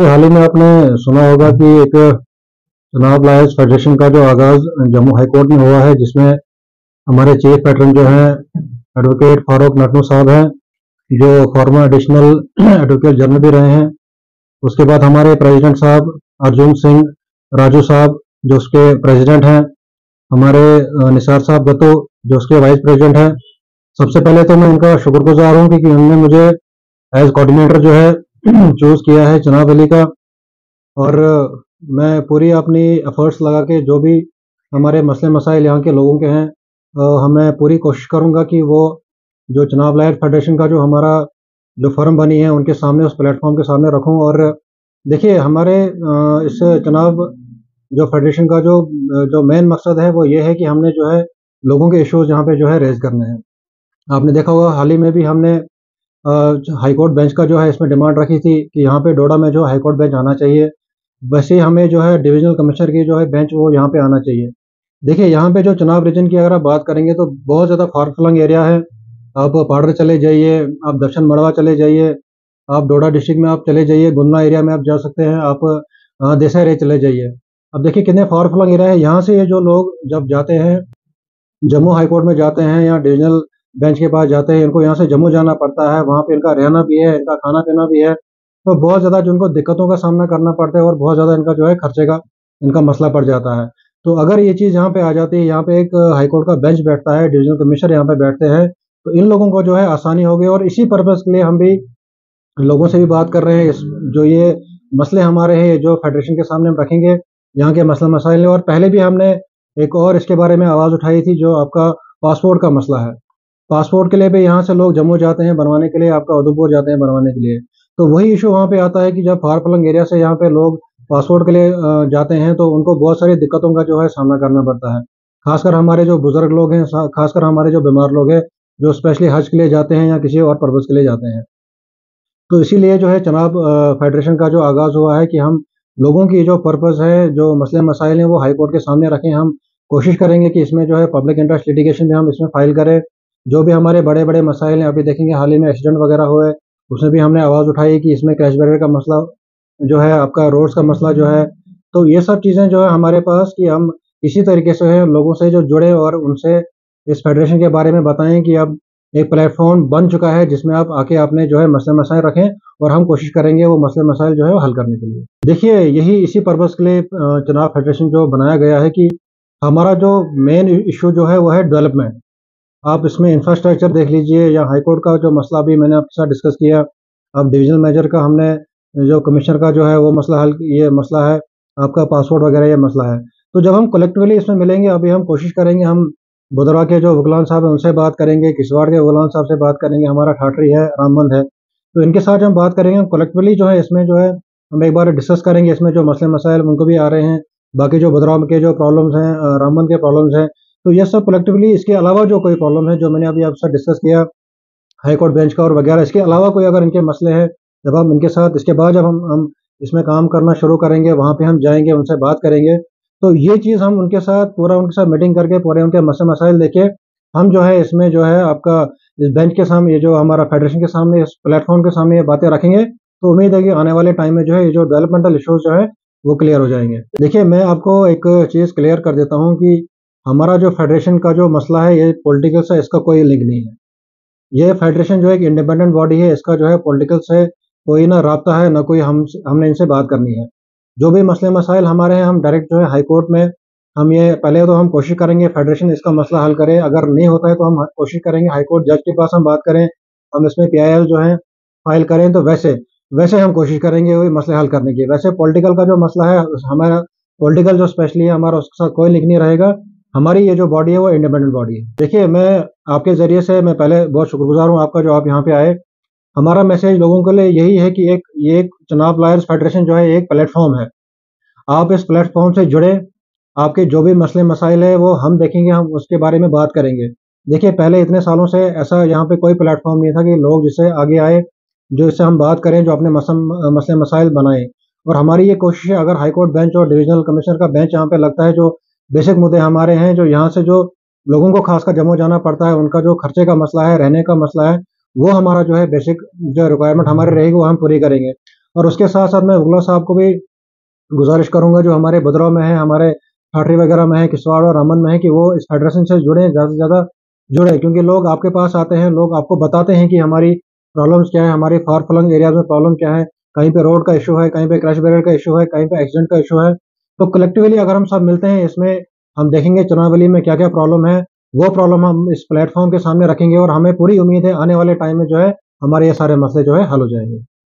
हाल ही में आपने सुना होगा कि एक चुनाव लायर्स फेडरेशन का जो आगाज़ जम्मू हाई कोर्ट में हुआ है, जिसमें हमारे चीफ पैटर्न जो है, एडवोकेट फारूक नटनू साहब हैं, जो फॉर्मर एडिशनल एडवोकेट जनरल भी रहे हैं। उसके बाद हमारे प्रेसिडेंट साहब अर्जुन सिंह राजू साहब, जो उसके प्रेसिडेंट हैं, हमारे निसार साहब गतो जो उसके वाइस प्रेसिडेंट हैं। सबसे पहले तो मैं उनका शुक्रगुजार हूँ क्योंकि उन्होंने मुझे एज कोऑर्डिनेटर जो है चूज़ किया है चुनाव अली का। और मैं पूरी अपनी एफर्ट्स लगा के जो भी हमारे मसले मसाइल यहाँ के लोगों के हैं हमें पूरी कोशिश करूँगा कि वो जो चुनाव लायर फेडरेशन का जो हमारा जो फर्म बनी है, उनके सामने, उस प्लेटफॉर्म के सामने रखूँ। और देखिए, हमारे इस चुनाव जो फेडरेशन का जो जो मेन मकसद है, वो ये है कि हमने जो है लोगों के इश्यूज़ यहाँ पे जो है रेज करने हैं। आपने देखा होगा, हाल ही में भी हमने हाईकोर्ट बेंच का जो है इसमें डिमांड रखी थी कि यहाँ पे डोडा में जो हाईकोर्ट बेंच आना चाहिए। वैसे हमें जो है डिविजनल कमिश्नर की जो है बेंच वो यहाँ पे आना चाहिए। देखिए, यहाँ पे जो चुनाव रीजन की अगर आप बात करेंगे तो बहुत ज़्यादा फारफलंग एरिया है। आप पाडर चले जाइए, आप दक्षिण मड़वा चले जाइए, आप डोडा डिस्ट्रिक्ट में आप चले जाइए गुन्ना एरिया में आप जा सकते हैं, आप देसा एरिया चले जाइए। अब देखिए कितने फारफलंग एरिया है। यहाँ से ये जो लोग जब जाते हैं, जम्मू हाईकोर्ट में जाते हैं या डिविजनल बेंच के पास जाते हैं, इनको यहाँ से जम्मू जाना पड़ता है, वहाँ पे इनका रहना भी है, इनका खाना पीना भी है तो बहुत ज़्यादा जो उनको दिक्कतों का सामना करना पड़ता है और बहुत ज़्यादा इनका जो है खर्चे का, इनका मसला पड़ जाता है। तो अगर ये चीज़ यहाँ पे आ जाती है, यहाँ पे एक हाईकोर्ट का बेंच बैठता है, डिविजनल कमिश्नर यहाँ पे बैठते हैं तो इन लोगों को जो है आसानी होगी और इसी पर्पज़ के लिए हम भी लोगों से भी बात कर रहे हैं जो ये मसले हमारे हैं जो फेडरेशन के सामने हम रखेंगे, यहाँ के मसला मसाइल और पहले भी हमने एक और इसके बारे में आवाज़ उठाई थी, जो आपका पासपोर्ट का मसला है। पासपोर्ट के लिए भी यहाँ से लोग जम्मू जाते हैं, बनवाने के लिए आपका उधमपुर जाते हैं बनवाने के लिए। तो वही इशू वहाँ पे आता है कि जब फार पलंग एरिया से यहाँ पे लोग पासपोर्ट के लिए जाते हैं तो उनको बहुत सारी दिक्कतों का जो है सामना करना पड़ता है। खासकर हमारे जो बुज़ुर्ग लोग हैं खासकर हमारे जो बीमार लोग हैं, जो स्पेशली हज के लिए जाते हैं या किसी और पर्पज़ के लिए जाते हैं। तो इसीलिए जो है चनाब फेडरेशन का जो आगाज़ हुआ है कि हम लोगों की जो पर्पज़ है, जो मसले मसाइल हैं, वो हाई कोर्ट के सामने रखें। हम कोशिश करेंगे कि इसमें जो है पब्लिक इंटरेस्ट लिटिगेशन भी हम इसमें फ़ाइल करें। जो भी हमारे बड़े बड़े मसाइल हैं, अभी देखेंगे हाल ही में एक्सीडेंट वगैरह हुए उसमें भी हमने आवाज़ उठाई कि इसमें क्रैश बैरियर का मसला जो है, आपका रोड्स का मसला जो है। तो ये सब चीज़ें जो है हमारे पास कि हम इसी तरीके से है लोगों से जो जुड़े और उनसे इस फेडरेशन के बारे में बताएँ कि अब एक प्लेटफॉर्म बन चुका है जिसमें आप आके आपने जो है मसले मसाइल रखें और हम कोशिश करेंगे वो मसले मसाइल जो है हल करने के लिए। देखिए, यही इसी पर्पज़ के लिए चुनाव फेडरेशन जो बनाया गया है कि हमारा जो मेन इशू जो है वो है डेवलपमेंट। आप इसमें इंफ्रास्ट्रक्चर देख लीजिए, या हाईकोर्ट का जो मसला भी मैंने आपके साथ डिस्कस किया, अब डिविजनल मेजर का हमने जो कमिश्नर का जो है वो मसला हल, ये मसला है, आपका पासपोर्ट वगैरह ये मसला है। तो जब हम कलेक्टिवली इसमें मिलेंगे, अभी हम कोशिश करेंगे, हम बुधरा के जो वकलान साहब हैं, उनसे बात करेंगे किसवाड़ के वकलान साहब से बात करेंगे, हमारा ठाठरी है रामबंद है तो इनके साथ हम बात करेंगे, हम कलेक्टिवली जो है इसमें जो है, हम एक बार डिस्कस करेंगे, इसमें जो मसले मसाइल उनको भी आ रहे हैं, बाकी जो बुधराव के जो प्रॉब्लम्स हैं रामबंद के प्रॉब्लम्स हैं तो ये सब कलेक्टिवली इसके अलावा जो कोई प्रॉब्लम है, जो मैंने अभी आपसे डिस्कस किया हाई कोर्ट बेंच का और वगैरह, इसके अलावा कोई अगर इनके मसले हैं, जब हम इनके साथ, इसके बाद जब हम हम इसमें काम करना शुरू करेंगे, वहाँ पे हम जाएँगे, उनसे बात करेंगे तो ये चीज़ हम उनके साथ, पूरा उनके साथ मीटिंग करके, पूरे उनके मसले मसाइल देखे हम जो है इसमें जो है आपका, इस बेंच के सामने, ये जो हमारा फेडरेशन के सामने, इस प्लेटफॉर्म के सामने ये बातें रखेंगे तो उम्मीद है कि आने वाले टाइम में जो है, ये जो डेवलपमेंटल इशूज़ जो है, वो क्लियर हो जाएँगे। देखिए, मैं आपको एक चीज़ क्लियर कर देता हूँ कि हमारा जो फेडरेशन का जो मसला है, ये पॉलिटिकल से इसका कोई लिंक नहीं है। ये फेडरेशन जो है एक इंडिपेंडेंट बॉडी है, इसका जो है पॉलिटिकल से कोई ना रबता है, ना कोई हम हमने इनसे बात करनी है। जो भी मसले मसाइल हमारे हैं, हम डायरेक्ट जो है हाई कोर्ट में, हम ये, पहले तो हम कोशिश करेंगे फेडरेशन इसका मसला हल करे। अगर नहीं होता है तो हम कोशिश करेंगे हाई कोर्ट जज के पास हम बात करें, हम इसमें पीआईएल जो है फ़ाइल करें तो वैसे वैसे हम कोशिश करेंगे वही मसले हल करने की। वैसे पॉलिटिकल का जो मसला है, हमारा पॉलिटिकल जो स्पेशली है, हमारा उसके साथ कोई लिंक नहीं रहेगा। हमारी ये जो बॉडी है वो इंडिपेंडेंट बॉडी है। देखिए, मैं आपके ज़रिए से मैं पहले बहुत शुक्रगुजार हूँ आपका जो आप यहाँ पे आए। हमारा मैसेज लोगों के लिए यही है कि एक, ये एक चुनाव लायर्स फेडरेशन जो है, एक प्लेटफॉर्म है। आप इस प्लेटफॉर्म से जुड़े, आपके जो भी मसले मसाइल है, वो हम देखेंगे, हम उसके बारे में बात करेंगे। देखिए, पहले इतने सालों से ऐसा यहाँ पे कोई प्लेटफॉर्म नहीं था कि लोग जिससे आगे आए, जो इससे हम बात करें, जो अपने मसले मसाइल बनाए। और हमारी ये कोशिश है, अगर हाईकोर्ट बेंच और डिविजनल कमिश्नर का बेंच यहाँ पे लगता है, जो बेसिक मुद्दे हमारे हैं जो यहाँ से जो लोगों को खासकर जम्मू जाना पड़ता है, उनका जो खर्चे का मसला है, रहने का मसला है, वो हमारा जो है बेसिक जो रिक्वायरमेंट हमारी रहेगी, वो हम पूरी करेंगे। और उसके साथ साथ मैं उगला साहब को भी गुजारिश करूँगा, जो हमारे भद्रवाह में है, हमारे ठाठरी वगैरह में है, किसवाड़ और अमन में है, कि वो इस फेडरेशन से जुड़े, ज़्यादा से ज़्यादा जुड़े, क्योंकि लोग आपके पास आते हैं, लोग आपको बताते हैं कि हमारी प्रॉब्लम्स क्या है, हमारी फार फ्लंग एरियाज़ में प्रॉब्लम क्या है, कहीं पे रोड का इशू है, कहीं पे क्रैश बैरियर का इशू है, कहीं पे एक्सीडेंट का इशू है। तो कलेक्टिवली अगर हम सब मिलते हैं इसमें, हम देखेंगे चुनावली में क्या क्या प्रॉब्लम है, वो प्रॉब्लम हम इस प्लेटफॉर्म के सामने रखेंगे और हमें पूरी उम्मीद है आने वाले टाइम में जो है, हमारे ये सारे मसले जो है हल हो जाएँगे।